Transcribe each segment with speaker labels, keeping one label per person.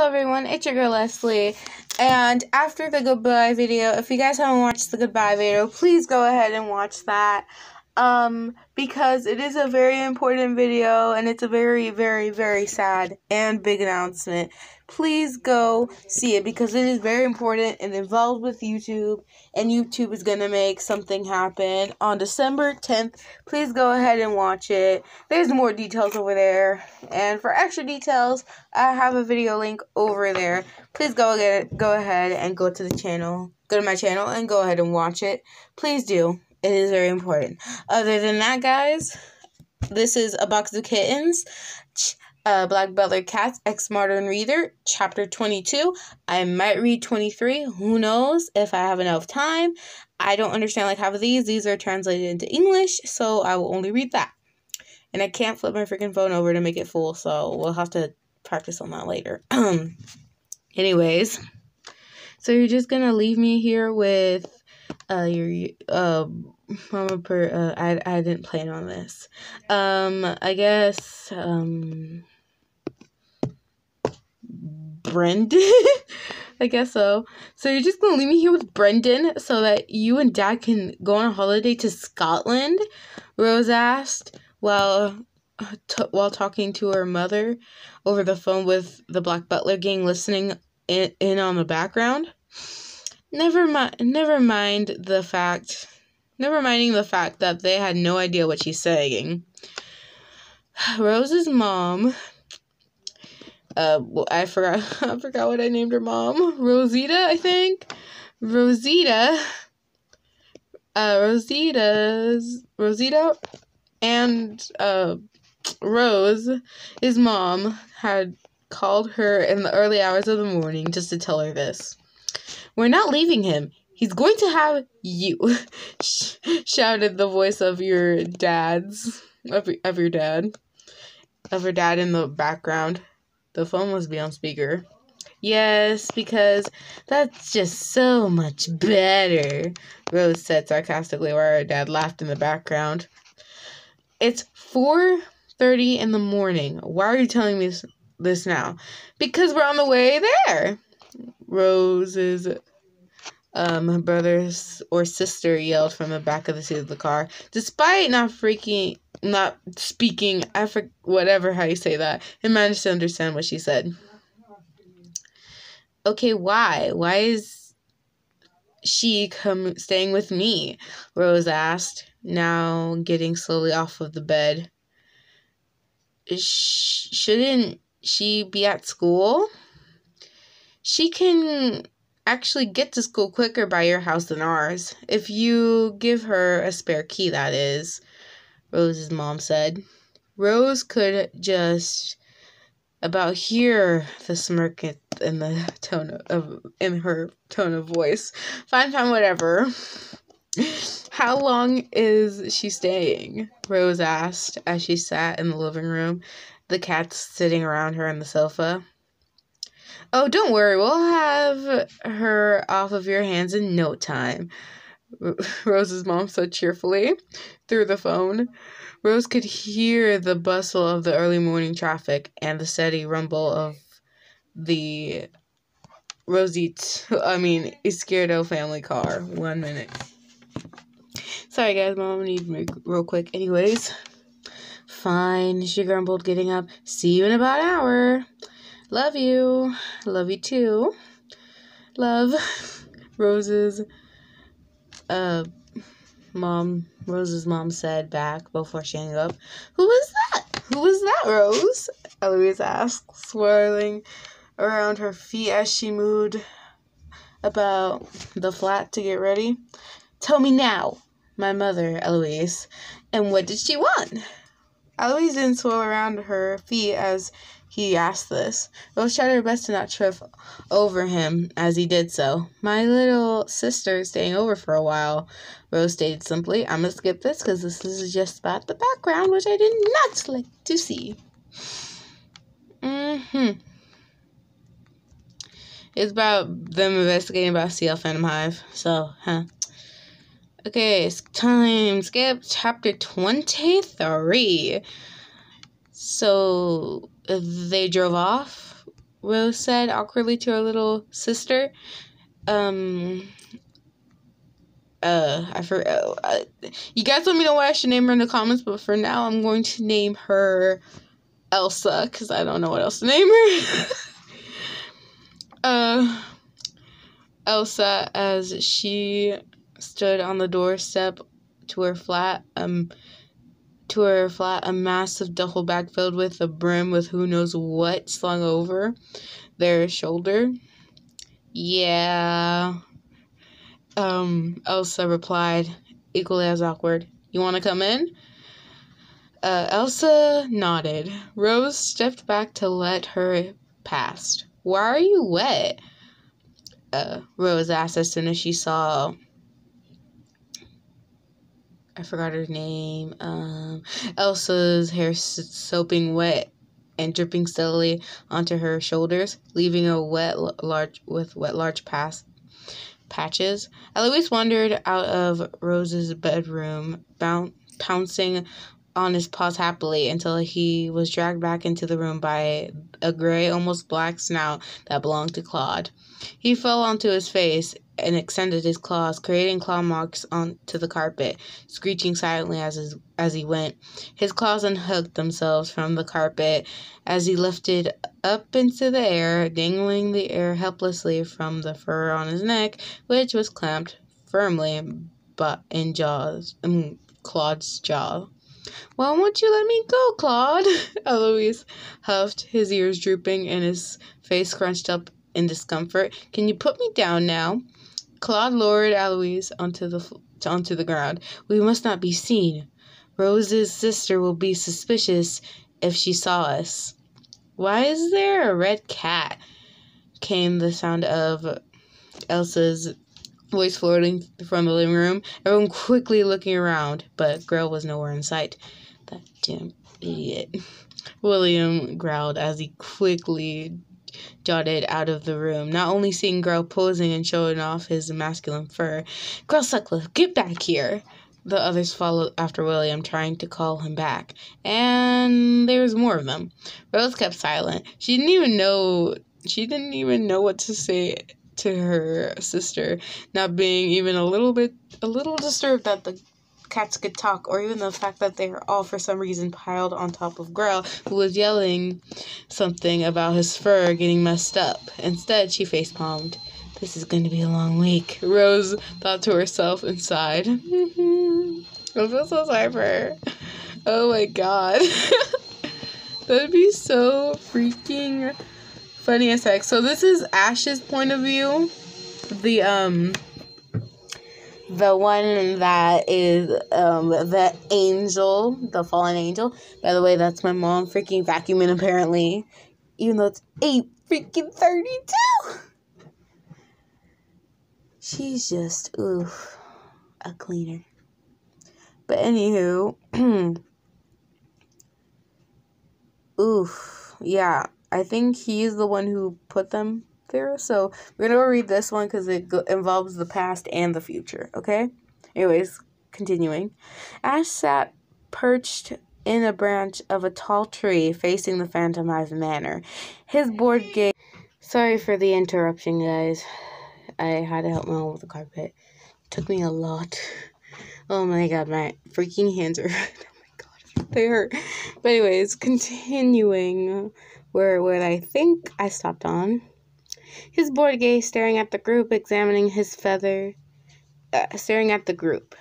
Speaker 1: Hello everyone, it's your girl Leslie. And after the goodbye video, if you guys haven't watched the goodbye video, please go ahead and watch that. Um, because it is a very important video and it's a very, very, very sad and big announcement. Please go see it because it is very important and involved with YouTube and YouTube is gonna make something happen on December 10th. Please go ahead and watch it. There's more details over there. And for extra details, I have a video link over there. Please go get go ahead and go to the channel. Go to my channel and go ahead and watch it. Please do. It is very important. Other than that, guys, this is a box of kittens. Uh, Black Butler Cats, Ex Modern Reader, Chapter 22. I might read 23. Who knows if I have enough time. I don't understand like half of these. These are translated into English, so I will only read that. And I can't flip my freaking phone over to make it full, so we'll have to practice on that later. Anyways, so you're just gonna leave me here with uh your uh mama per uh I I didn't plan on this. Um I guess um Brendan I guess so. So you're just gonna leave me here with Brendan so that you and Dad can go on a holiday to Scotland? Rose asked while t- while talking to her mother over the phone with the Black Butler gang listening in, in on the background. Never mind. Never mind the fact. Never minding the fact that they had no idea what she's saying. Rose's mom. Uh, I forgot. I forgot what I named her mom. Rosita, I think. Rosita. Uh, Rosita's Rosita, and uh, Rose, his mom, had called her in the early hours of the morning just to tell her this. We're not leaving him. He's going to have you, shouted the voice of your dad's, of, of your dad, of your dad in the background. The phone must be on speaker. Yes, because that's just so much better, Rose said sarcastically while her dad laughed in the background. It's 4.30 in the morning. Why are you telling me this, now? Because we're on the way there. Rose's um brothers or sister yelled from the back of the seat of the car. Despite not freaking not speaking I Afri- whatever how you say that, he managed to understand what she said. Okay, why? Why is she come staying with me? Rose asked, now getting slowly off of the bed. Sh- shouldn't she be at school? She can actually get to school quicker by your house than ours. If you give her a spare key, that is, Rose's mom said. Rose could just about hear the smirk in the tone of in her tone of voice. Fine, fine, whatever. How long is she staying? Rose asked as she sat in the living room, the cats sitting around her on the sofa. Oh, don't worry, we'll have her off of your hands in no time. Rose's mom said cheerfully through the phone. Rose could hear the bustle of the early morning traffic and the steady rumble of the Rosita, I mean, Izquierdo family car. One minute. Sorry, guys, mom, needs me real quick. Anyways, fine, she grumbled, getting up. See you in about an hour. Love you. Love you too. Love. Rose's uh mom Rose's mom said back before she hung up. Who was that? Who was that, Rose? Eloise asked, swirling around her feet as she moved about the flat to get ready. Tell me now, my mother, Eloise. And what did she want? Eloise didn't swirl around her feet as he asked this. Rose tried her best to not trip over him as he did so. My little sister is staying over for a while, Rose stated simply. I'm gonna skip this because this is just about the background, which I did not like to see. Mm-hmm. It's about them investigating about Ciel Phantomhive. So, huh. Okay, it's time. Skip chapter 23. So they drove off. Rose said awkwardly to her little sister. Um, uh, I for uh, uh, you guys let me know what I should name her in the comments, but for now, I'm going to name her Elsa because I don't know what else to name her. uh, Elsa, as she stood on the doorstep to her flat, um, to her flat, a massive duffel bag filled with a brim with who knows what slung over their shoulder. Yeah. Um, Elsa replied, equally as awkward. You want to come in? Uh, Elsa nodded. Rose stepped back to let her past. Why are you wet? Uh, Rose asked as soon as she saw. I forgot her name. Um, Elsa's hair soaping wet and dripping steadily onto her shoulders, leaving a wet large with wet large pass patches. Eloise wandered out of Rose's bedroom, bound, pouncing on his paws happily until he was dragged back into the room by a gray, almost black snout that belonged to Claude. He fell onto his face and extended his claws, creating claw marks onto the carpet, screeching silently as his, as he went. His claws unhooked themselves from the carpet as he lifted up into the air, dangling the air helplessly from the fur on his neck, which was clamped firmly but in jaws, Claude's jaw. Why won't you let me go, Claude? Eloise huffed, his ears drooping and his face scrunched up in discomfort. Can you put me down now? Claude lowered Eloise onto the onto the ground. We must not be seen. Rose's sister will be suspicious if she saw us. Why is there a red cat? Came the sound of Elsa's voice floating from the living room. Everyone quickly looking around, but Grell was nowhere in sight. That damn idiot. William growled as he quickly darted out of the room, not only seeing Grell posing and showing off his masculine fur. Grell Sutcliff, get back here! The others followed after William, trying to call him back. And there was more of them. Rose kept silent. She didn't even know she didn't even know what to say to her sister, not being even a little bit a little disturbed that the cats could talk, or even the fact that they were all, for some reason, piled on top of Grell, who was yelling something about his fur getting messed up. Instead, she face palmed. This is going to be a long week, Rose thought to herself sighed. I feel so sorry for her. Oh my god. That'd be so freaking funny as heck. So this is Ash's point of view. The um the one that is um the angel, the fallen angel. By the way, that's my mom freaking vacuuming apparently. Even though it's eight freaking thirty two. She's just oof a cleaner. But anywho oof. Yeah. I think he's the one who put them there. So we're gonna read this one because it go- involves the past and the future. Okay. Anyways, continuing. Ash sat perched in a branch of a tall tree facing the Phantomhive Manor. His board game. Sorry for the interruption, guys. I had to help my mom with the carpet. It took me a lot. Oh my god, my freaking hands are. oh my god, they hurt. But anyways, continuing where where I think I stopped on. His bored gaze staring at the group, examining his feather, uh, staring at the group,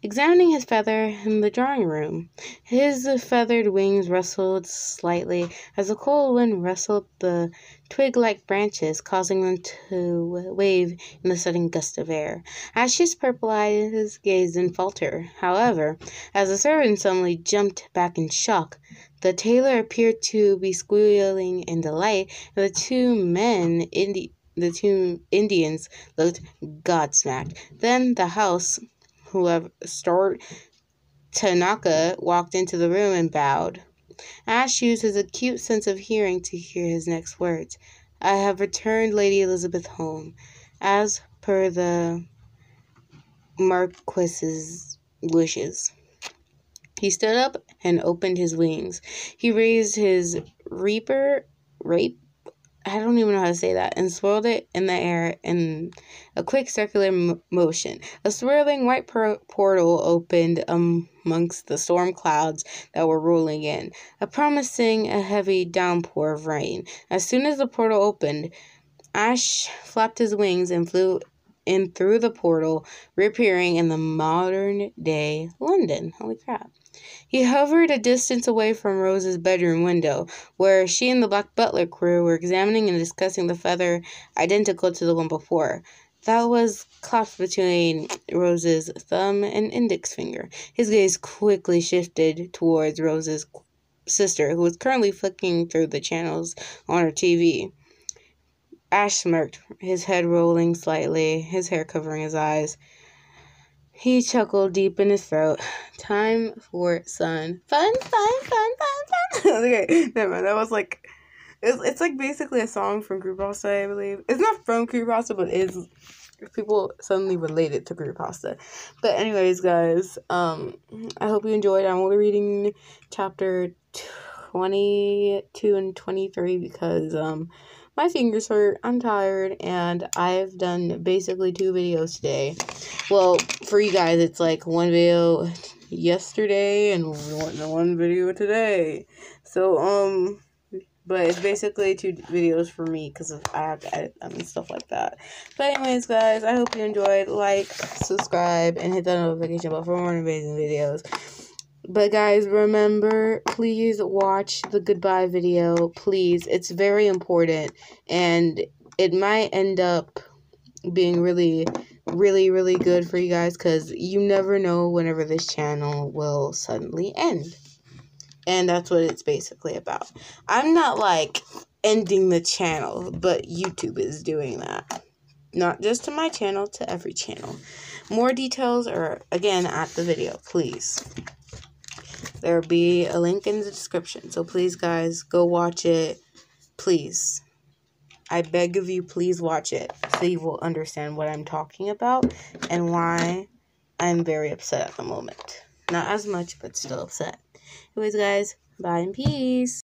Speaker 1: examining his feather in the drawing room. His feathered wings rustled slightly as a cold wind rustled the twig like branches, causing them to wave in the sudden gust of air. Ash's purple eyes gazed and falter. However, as the servant suddenly jumped back in shock, the tailor appeared to be squealing in delight, and the two men, Indi- the two Indians, looked godsmacked. Then the house, whoever stored Tanaka, walked into the room and bowed. Ash used his acute sense of hearing to hear his next words. I have returned Lady Elizabeth home, as per the Marquis's wishes. He stood up and opened his wings. He raised his reaper, rape, I don't even know how to say that, and swirled it in the air in a quick circular m- motion. A swirling white per- portal opened amongst the storm clouds that were rolling in, a promising a heavy downpour of rain. As soon as the portal opened, Ash flapped his wings and flew in through the portal, reappearing in the modern day London. Holy crap. He hovered a distance away from Rose's bedroom window, where she and the Black Butler crew were examining and discussing the feather identical to the one before. That was clasped between Rose's thumb and index finger. His gaze quickly shifted towards Rose's sister, who was currently flicking through the channels on her TV. Ash smirked, his head rolling slightly, his hair covering his eyes. He chuckled deep in his throat. Time for sun. Fun, fun, fun, fun, fun. okay, never mind. That was like, it's, it's like basically a song from Creepypasta, I believe. It's not from Creepypasta, but it's people suddenly relate it to Creepypasta. But anyways, guys, um, I hope you enjoyed. I'm only reading chapter 22 and 23 because, um, my fingers hurt, I'm tired, and I've done basically two videos today. Well, for you guys, it's like one video yesterday and one, video today. So, um, but it's basically two videos for me because I have to edit them and stuff like that. But anyways, guys, I hope you enjoyed. Like, subscribe, and hit that notification bell for more amazing videos. But guys, remember, please watch the goodbye video. Please, it's very important, and it might end up being really, really, really good for you guys because you never know whenever this channel will suddenly end. And that's what it's basically about. I'm not like ending the channel, but YouTube is doing that. Not just to my channel, to every channel. More details are again at the video, please. There will be a link in the description. So please, guys, go watch it. Please. I beg of you, please watch it so you will understand what I'm talking about and why I'm very upset at the moment. Not as much, but still upset. Anyways, guys, bye and peace.